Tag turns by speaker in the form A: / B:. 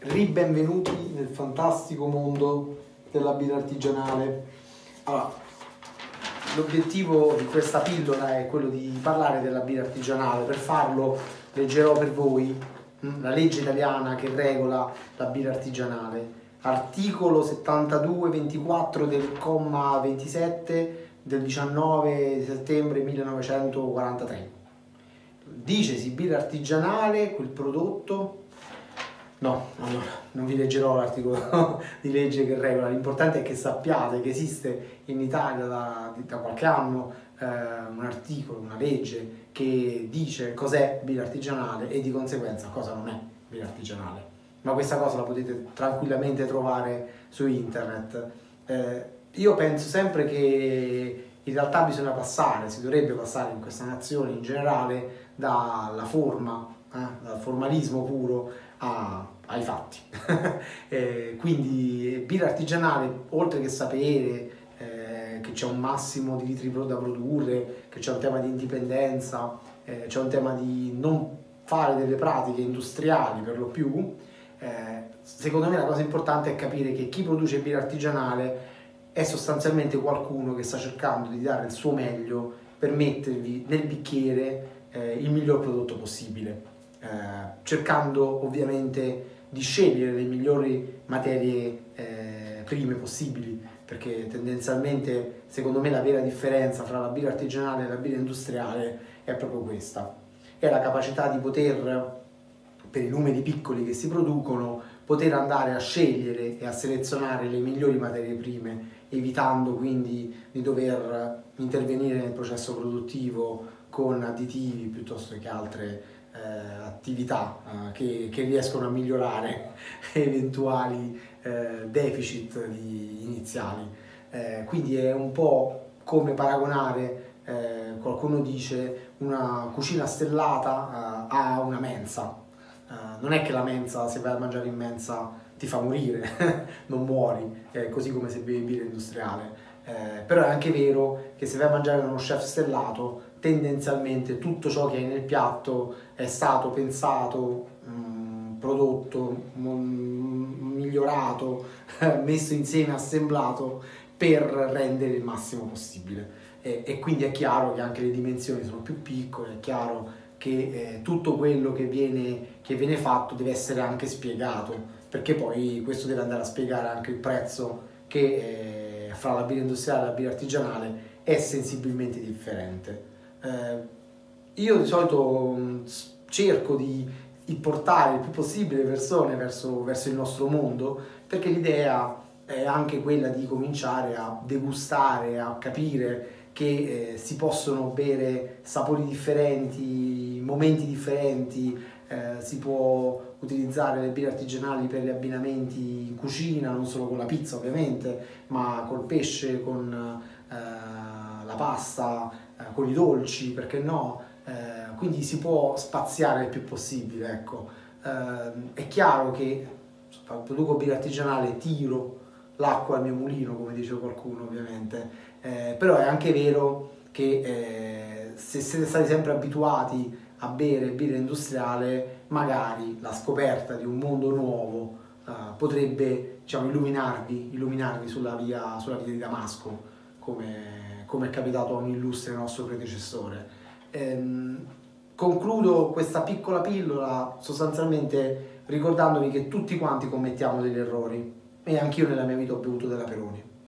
A: ribenvenuti nel fantastico mondo della birra artigianale. Allora, l'obiettivo di questa pillola è quello di parlare della birra artigianale. Per farlo leggerò per voi hm, la legge italiana che regola la birra artigianale. Articolo 72-24 del comma 27 del 19 settembre 1943. Dicesi birra artigianale, quel prodotto No, allora, non vi leggerò l'articolo di legge che regola, l'importante è che sappiate che esiste in Italia da, da qualche anno eh, un articolo, una legge che dice cos'è birra artigianale e di conseguenza cosa non è birra artigianale. Ma questa cosa la potete tranquillamente trovare su internet. Eh, io penso sempre che in realtà bisogna passare, si dovrebbe passare in questa nazione in generale dalla forma, eh, dal formalismo puro a, ai fatti. eh, quindi birra artigianale, oltre che sapere eh, che c'è un massimo di litri da produrre, che c'è un tema di indipendenza, eh, c'è un tema di non fare delle pratiche industriali per lo più, eh, secondo me la cosa importante è capire che chi produce birra artigianale è sostanzialmente qualcuno che sta cercando di dare il suo meglio per mettervi nel bicchiere eh, il miglior prodotto possibile eh, cercando ovviamente di scegliere le migliori materie eh, prime possibili, perché tendenzialmente secondo me la vera differenza tra la birra artigianale e la birra industriale è proprio questa, è la capacità di poter, per i numeri piccoli che si producono, poter andare a scegliere e a selezionare le migliori materie prime, evitando quindi di dover intervenire nel processo produttivo con additivi piuttosto che altre attività eh, che, che, riescono a migliorare eventuali eh, deficit iniziali. Eh, quindi è un po' come paragonare, eh, qualcuno dice, una cucina stellata eh, a una mensa. non è che la mensa, se vai a mangiare in mensa, ti fa morire, non muori, così come se bevi birra industriale. però è anche vero che se vai a mangiare da uno chef stellato tendenzialmente tutto ciò che hai nel piatto è stato pensato, mh, mm, prodotto, mh, migliorato, messo insieme, assemblato per rendere il massimo possibile. E, e, quindi è chiaro che anche le dimensioni sono più piccole, è chiaro che eh, tutto quello che viene, che viene fatto deve essere anche spiegato, perché poi questo deve andare a spiegare anche il prezzo che eh, fra la birra industriale e la birra artigianale è sensibilmente differente. Eh, io di solito mm, cerco di, portare il più possibile persone verso, verso il nostro mondo perché l'idea è anche quella di cominciare a degustare, a capire che eh, si possono bere sapori differenti, momenti differenti, eh, si può utilizzare le birre artigianali per gli abbinamenti in cucina, non solo con la pizza ovviamente, ma col pesce, con eh, la pasta, eh, con i dolci, perché no? Eh, quindi si può spaziare il più possibile, ecco. Eh, è chiaro che produco birra artigianale, tiro l'acqua al mio mulino, come dice qualcuno ovviamente, eh, però è anche vero che se siete stati sempre abituati a bere birra industriale, magari la scoperta di un mondo nuovo eh, potrebbe diciamo, illuminarvi, illuminarvi sulla, via, sulla via di Damasco, come, come è capitato a un illustre nostro predecessore. Ehm, concludo questa piccola pillola sostanzialmente ricordandovi che tutti quanti commettiamo degli errori e anch'io nella mia vita ho bevuto della Peroni.